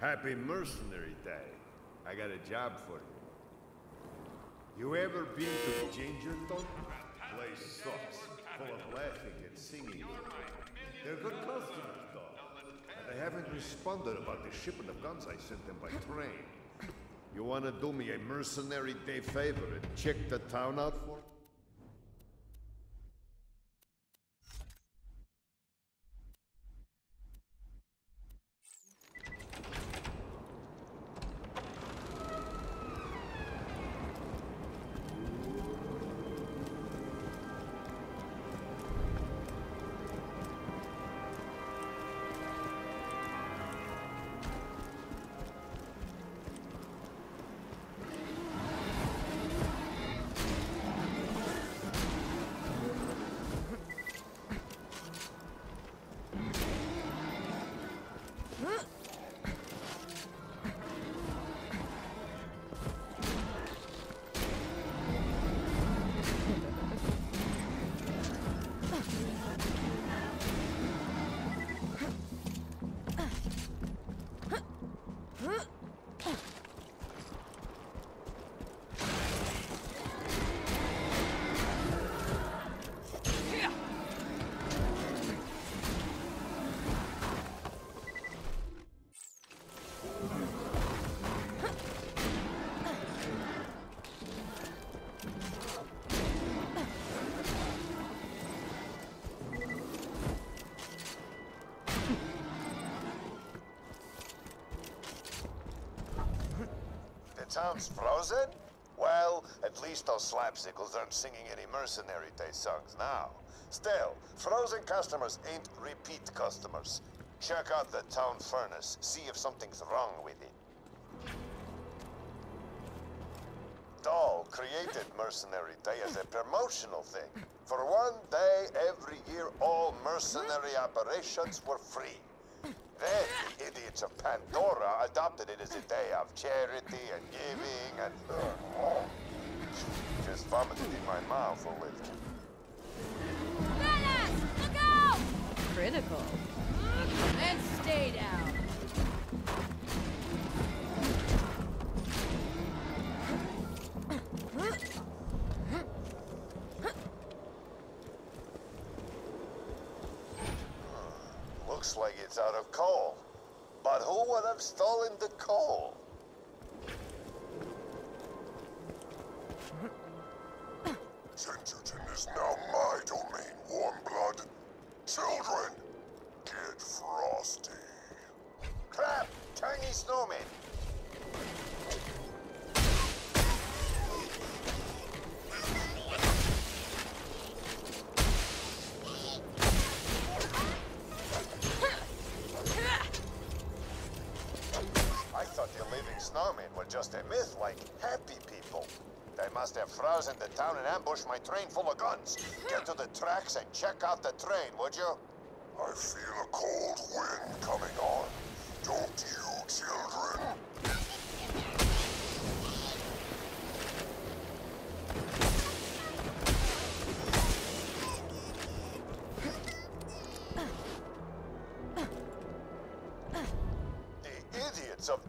Happy Mercenary Day. I got a job for you. You ever been to Gingerton? Place sucks. Full of laughing and singing. They're good customers, though. And they haven't responded about the shipment of guns I sent them by train. You wanna do me a Mercenary Day favor and check the town out for me? Town's frozen? Well, at least those slapsickles aren't singing any Mercenary Day songs now. Still, frozen customers ain't repeat customers. Check out the town furnace, see if something's wrong with it. Dahl created Mercenary Day as a promotional thing. For one day every year, all mercenary operations were free. Then, the idiots of Pandora adopted it as a day of charity and giving and... Oh, just vomited in my mouth a little. Like it's out of coal. But who would have stolen the coal? Just a myth like happy people. They must have frozen the town and ambushed my train full of guns. Get to the tracks and check out the train, would you? I feel a cold wind coming on. Don't you, children?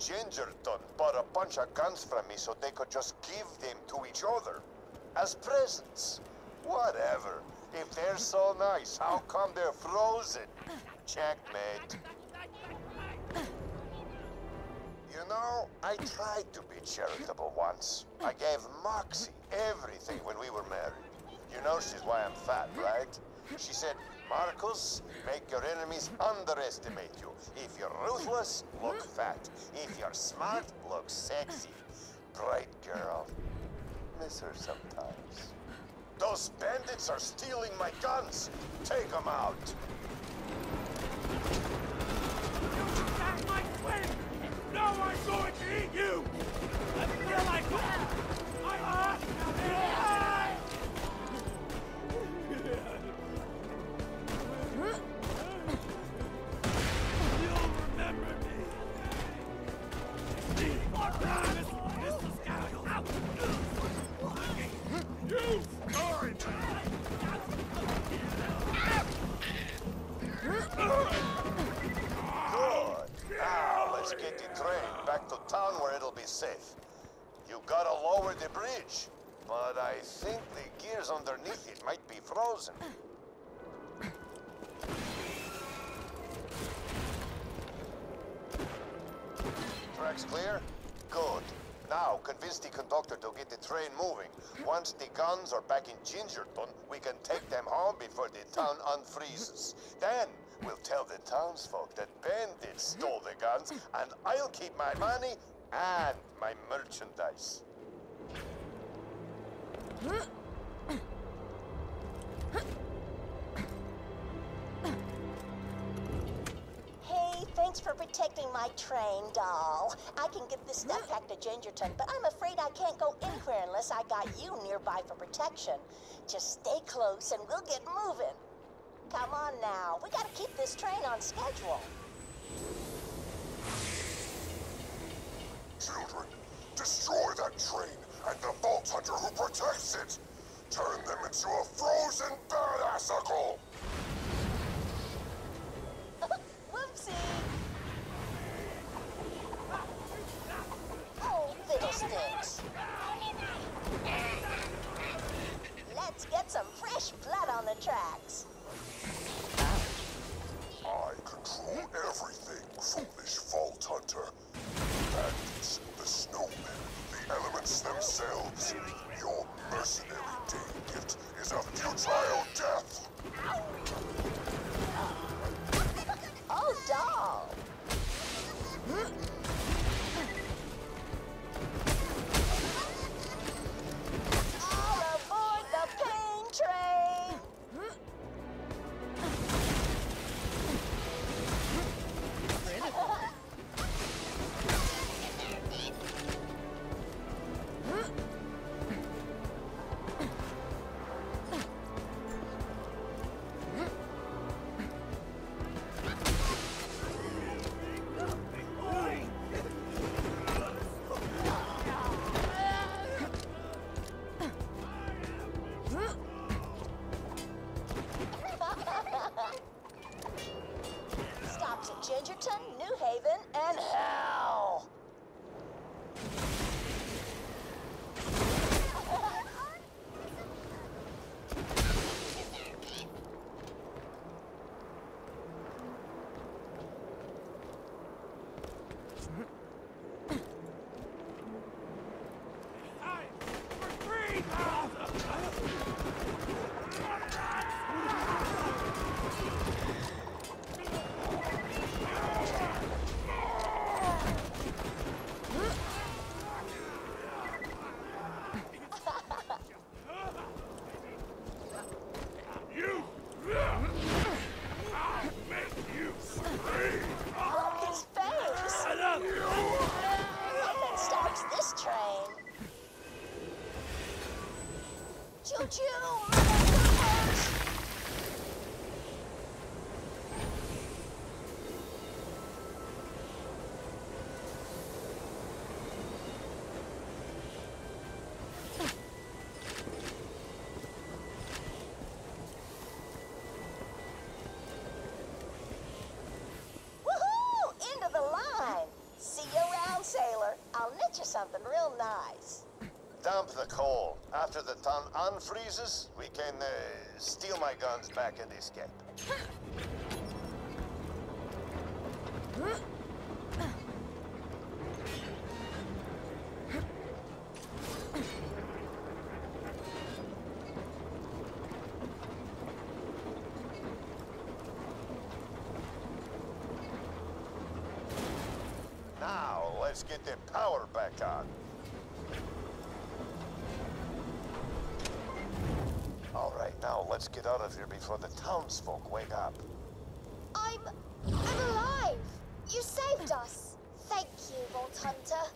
Gingerton bought a bunch of guns from me so they could just give them to each other. As presents. Whatever. If they're so nice, how come they're frozen? Checkmate. You know, I tried to be charitable once. I gave Moxxi everything when we were married. You know she's why I'm fat, right? She said, Marcus, make your enemies underestimate you. If you're ruthless, look hmm? fat. If you're smart, look sexy. Bright girl. Miss her sometimes. Those bandits are stealing my guns. Take them out. That's my twin! Now I'm going to eat you! I feel like I gotta lower the bridge. But I think the gears underneath it might be frozen. Tracks clear? Good. Now, convince the conductor to get the train moving. Once the guns are back in Gingerton, we can take them home before the town unfreezes. Then, we'll tell the townsfolk that Bandit stole the guns, and I'll keep my money and my merchandise. Hey, thanks for protecting my train, doll. I can get this stuff back to Gingerton, but I'm afraid I can't go anywhere unless I got you nearby for protection. Just stay close and we'll get moving. Come on now, we gotta keep this train on schedule. Children, destroy that train and the Vault Hunter who protects it! Turn them into a frozen badassicle! Whoopsie! Oh, fiddlesticks. Let's get some fresh blood on the tracks. At Gingerton, New Haven, and hell! Dump the coal. After the town unfreezes, we can uh, steal my guns back and escape. Let's get out of here before the townsfolk wake up. I'm... I'm alive! You saved us! Thank you, Vault Hunter.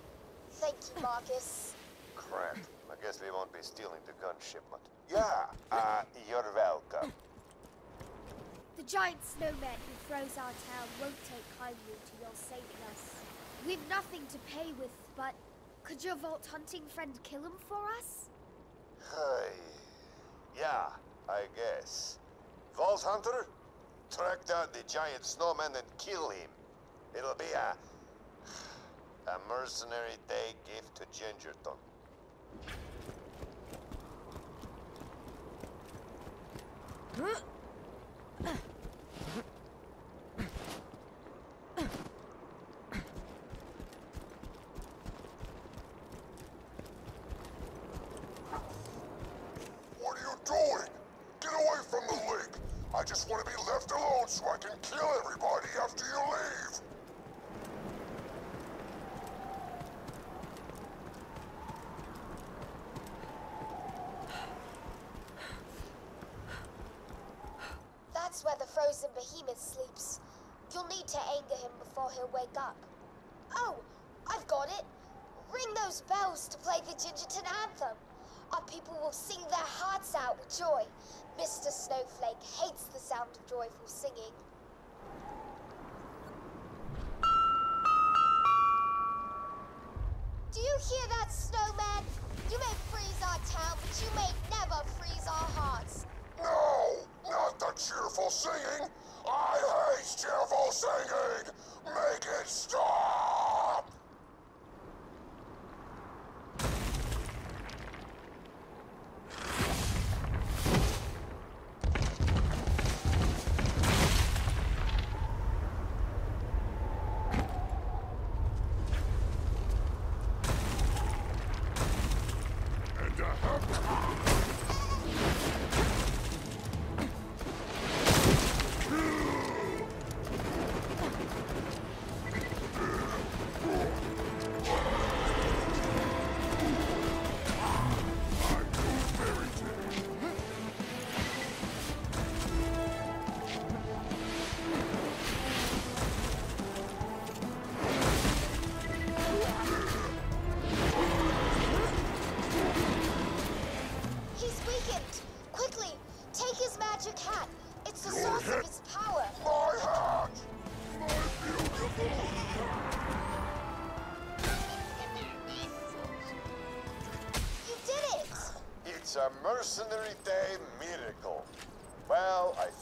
Thank you, Marcus. Crap. I guess we won't be stealing the gun shipment. Yeah, uh, you're welcome. The giant snowman who froze our town won't take kindly to your saving us. We've nothing to pay with, but could your vault hunting friend kill him for us? Hey. Yeah, I guess. Vault Hunter? Track down the giant snowman and kill him. It'll be a... a mercenary day gift to Gingerton. Huh? From the lake! I just want to be left alone so I can kill everybody after you leave! That's where the frozen behemoth sleeps. You'll need to anger him before he'll wake up. Oh, I've got it. Ring those bells to play the Gingerton anthem. Our people will sing their hearts out with joy. Mr.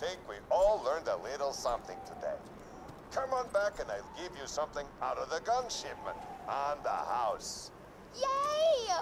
think we all learned a little something today. Come on back and I'll give you something out of the gun shipment on the house. Yay!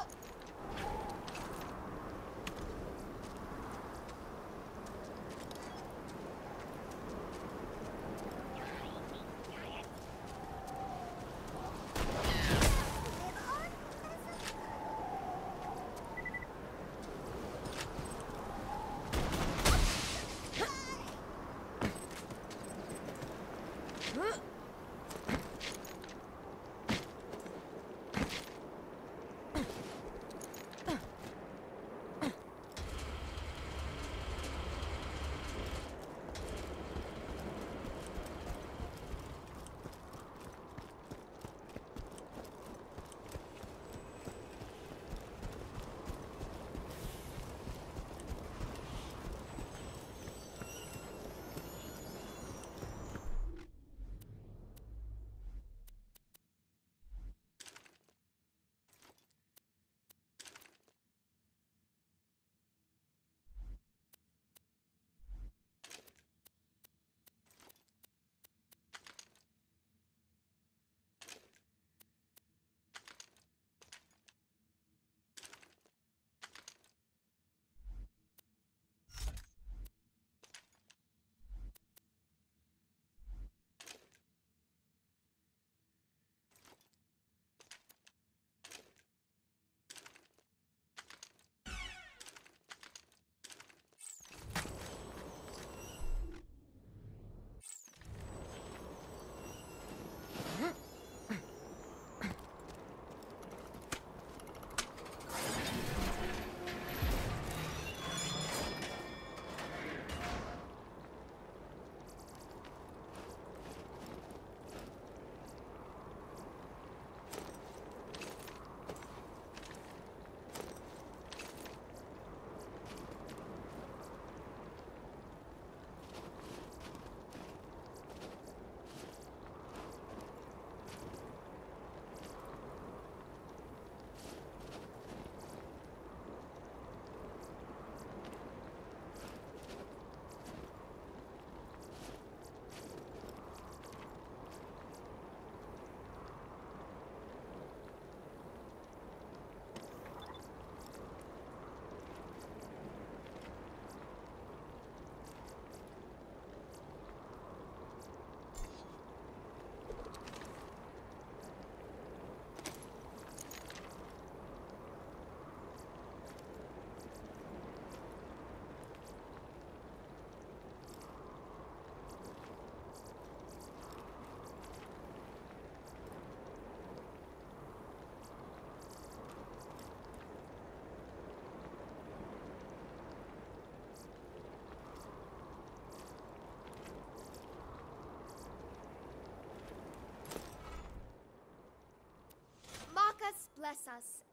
Bless us